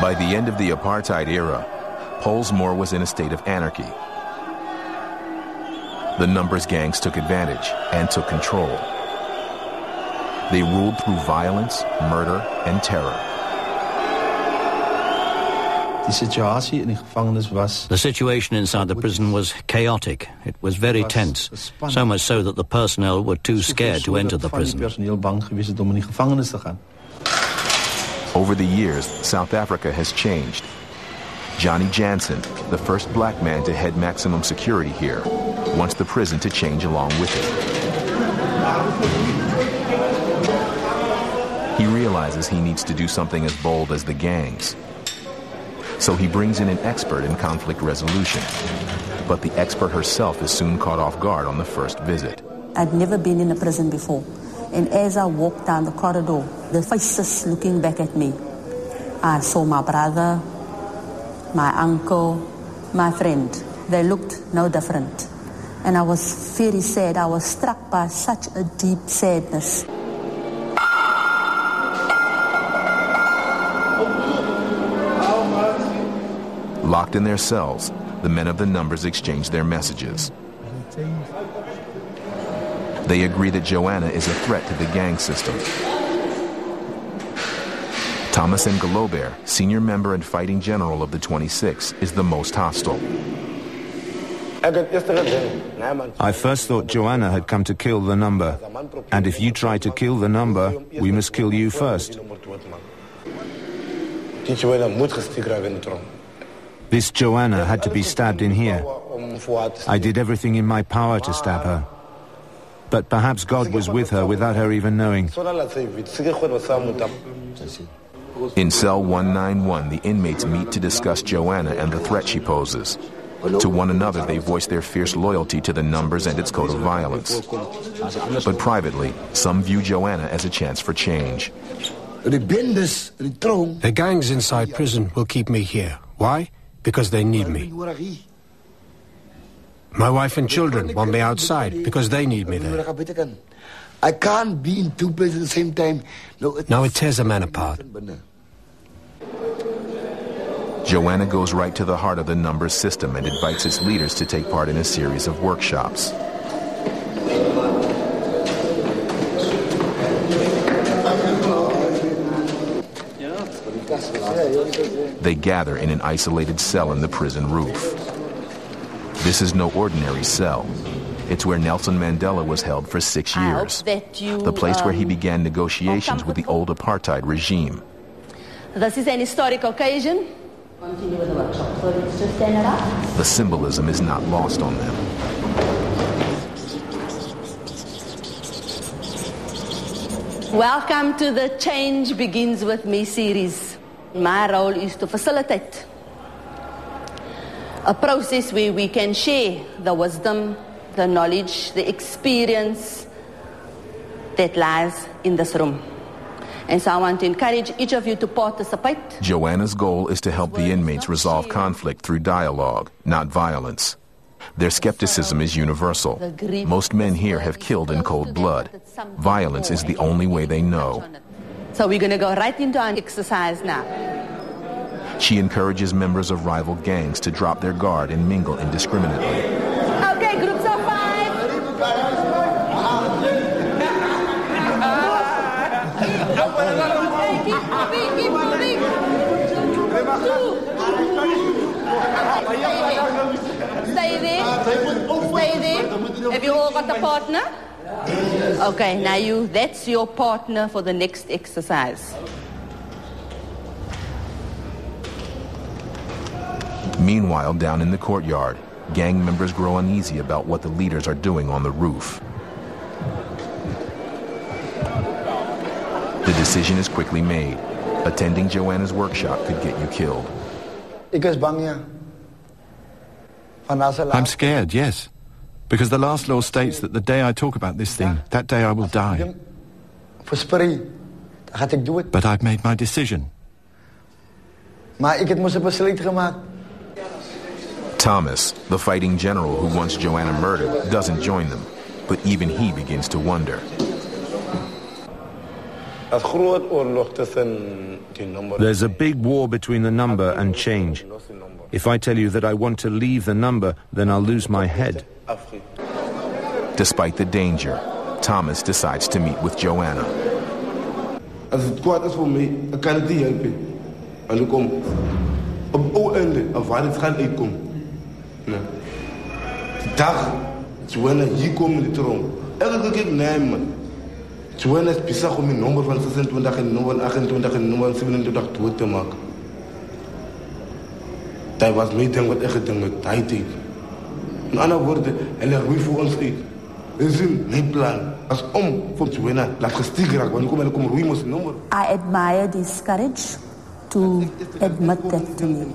By the end of the apartheid era, Pollsmoor was in a state of anarchy. The numbers gangs took advantage and took control. They ruled through violence, murder, and terror. The situation inside the prison was chaotic. It was very tense, so much so that the personnel were too scared to enter the prison. Over the years, South Africa has changed. Johnny Jansen, the first black man to head maximum security here, wants the prison to change along with it. He realizes he needs to do something as bold as the gangs. So he brings in an expert in conflict resolution. But the expert herself is soon caught off guard on the first visit. I'd never been in a prison before. And as I walked down the corridor, the faces looking back at me, I saw my brother, my uncle, my friend. They looked no different. And I was very sad. I was struck by such a deep sadness. Locked in their cells, the men of the numbers exchanged their messages. They agree that Joanna is a threat to the gang system. Thomas N'Golobert, senior member and fighting general of the 26, is the most hostile. I first thought Joanna had come to kill the number. And if you try to kill the number, we must kill you first. This Joanna had to be stabbed in here. I did everything in my power to stab her. But perhaps God was with her without her even knowing. In cell 191, the inmates meet to discuss Joanna and the threat she poses. To one another, they voice their fierce loyalty to the numbers and its code of violence. But privately, some view Joanna as a chance for change. The gangs inside prison will keep me here. Why? because they need me. My wife and children want me outside because they need me there. I can't be in two places at the same time. No, it now it tears a man apart. Joanna goes right to the heart of the numbers system and invites its leaders to take part in a series of workshops. They gather in an isolated cell in the prison roof. This is no ordinary cell. It's where Nelson Mandela was held for six years. You, the place um, where he um, began negotiations with the old apartheid regime. This is an historic occasion. The symbolism is not lost on them. Welcome to the Change Begins With Me series. My role is to facilitate a process where we can share the wisdom, the knowledge, the experience that lies in this room. And so I want to encourage each of you to participate. Joanna's goal is to help the inmates resolve conflict through dialogue, not violence. Their skepticism is universal. Most men here have killed in cold blood. Violence is the only way they know. So we're going to go right into an exercise now. She encourages members of rival gangs to drop their guard and mingle indiscriminately. Okay, groups of five. Two. Stay there. Stay there. Have you all got a partner? Okay, now you, that's your partner for the next exercise. Meanwhile, down in the courtyard, gang members grow uneasy about what the leaders are doing on the roof. The decision is quickly made. Attending Joanna's workshop could get you killed. I'm scared, yes. Because the last law states that the day I talk about this thing, that day I will die. But I've made my decision. Thomas, the fighting general who wants Joanna murdered, doesn't join them, but even he begins to wonder. There's a big war between the number and change. If I tell you that I want to leave the number, then I'll lose my head. Despite the danger, Thomas decides to meet with Joanna. Ik ik dag, hier troon. Elke keer nee man. Joanna is bezig om nummer van 26 en nummer van 28 en nummer van 27 dood te maken. Dat was mijn ding wat het. Hij deed. In andere woorden, hij roei voor ons uit. Mijn plan. Als om voor laat raken. Want ik kom en ik kom roei moest nummer. I admire this courage to admit that to me.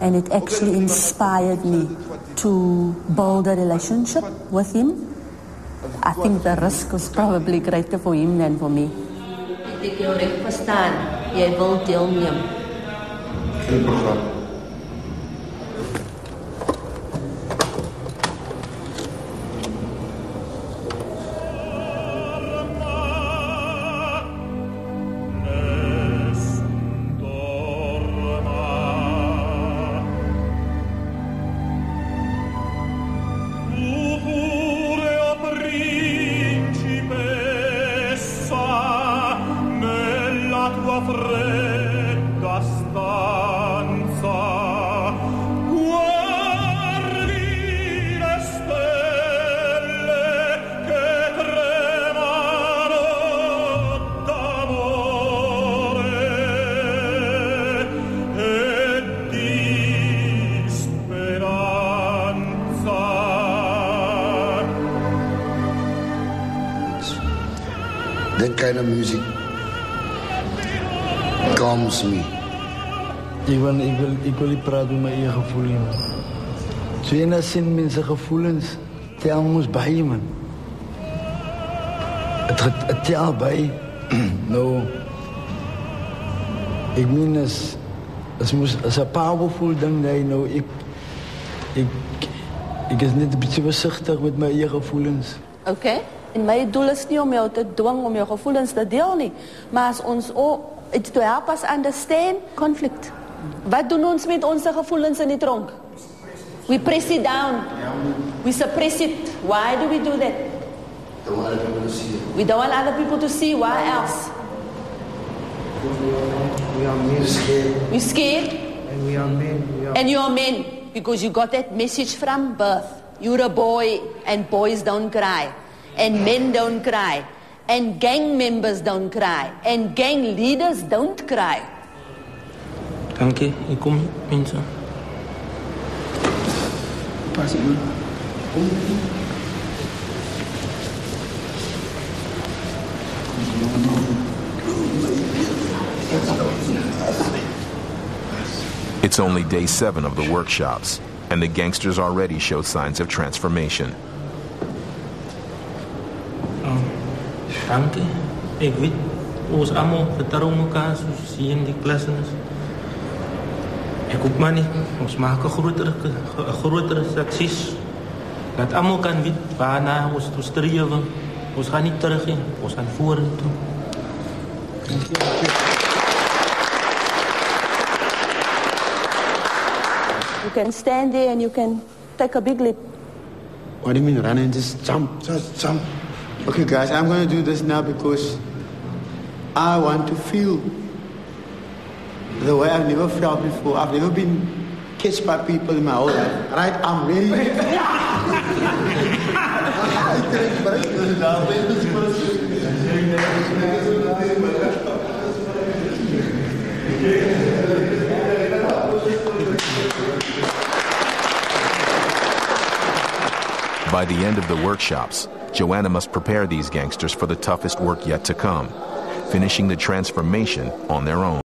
And it actually inspired me to build a relationship with him. I think the risk was probably greater for him than for me. Ik jou recht verstaan. Jij wilt deelnemen. Geen programma. That kind of music calms me. Ik wil, ik wil, ik wil niet praten met mijn eigen gevoelens. So ena sin mensen gevoelens, tel ons bij je man. Het het het tel bij. nou, ik meen as as moes as 'n powerful ding dat jy nou ek ek ek is net 'n bietjie versigtig met my eie gevoelens. Okay? En my doel is nie om jou te dwing om jou gevoelens te deel nie, maar as ons o it's to help us understand conflict. Wat doen ons met ons gevoelens in die tronk? We press it down. We suppress it. Why do we do that? We don't want other people to see. Why else? We are men. Scared. You scared? And we are men. We are And you're men because you got that message from birth. You're a boy and boys don't cry. And men don't cry. And gang members don't cry. And gang leaders don't cry. Dankie, hier kom mense. Pas hier. It's only day seven of the workshops, and the gangsters already show signs of transformation. Dankie. Ek weet ons almal vertrou mekaar soos hier in die klas is. Ek hoop maar nie ons maak 'n groter 'n groter sukses. Dat almal kan weet waarna ons toe streef. Ons gaan nie terug nie, ons gaan vorentoe. You can stand there and you can take a big leap. What do you mean run and just jump? Just jump. Okay guys, I'm going to do this now because I want to feel the way I've never felt before. I've never been kissed by people in my whole life. Right? I'm ready. By the end of the workshops, Joanna must prepare these gangsters for the toughest work yet to come, finishing the transformation on their own.